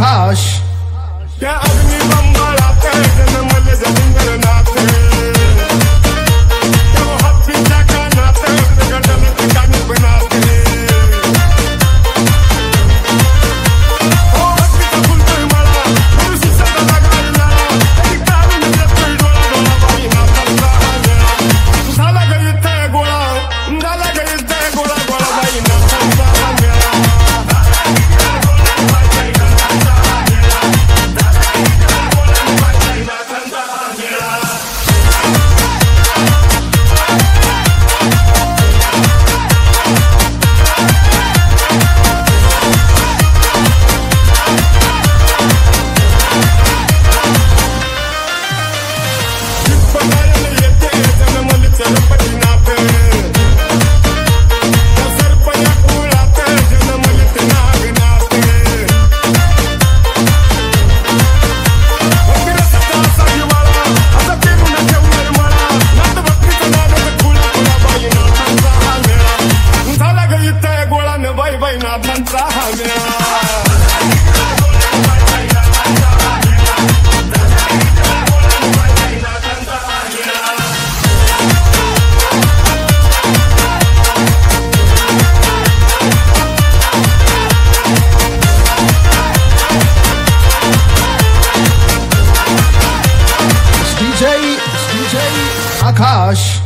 Akash Cash.